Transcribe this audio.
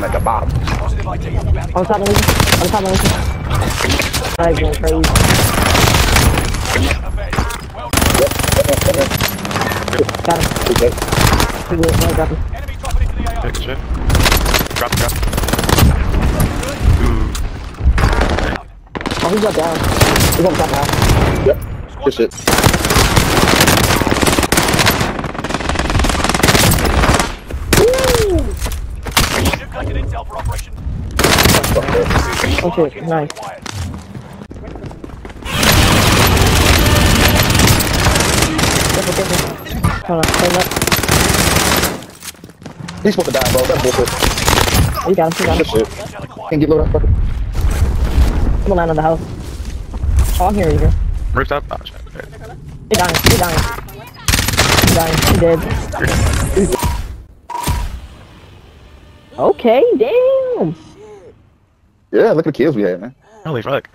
I'm at the bottom. Positive ID inbound. On top of me. On top of me. I'm going crazy. Well done. Got him. Okay. Too good. No, got him. Enemy dropping into the AO. Check, check. Drop, drop. Oh, he got down. He's on top now. Yep. Good shit. Collected intel for operation. Okay, nice. Quiet. Careful, careful. Hold on. Hold up. He's supposed to die, bro. That's bullshit. You got him. You got him. shit. Can't get low that fucker. I'm gonna land on the house. Oh, I'm here, you go. Rooftop? Oh, shit. Okay. He dying. He dying. He dying. He dead. Okay, damn. Yeah, look at the kills we had, man. Holy fuck.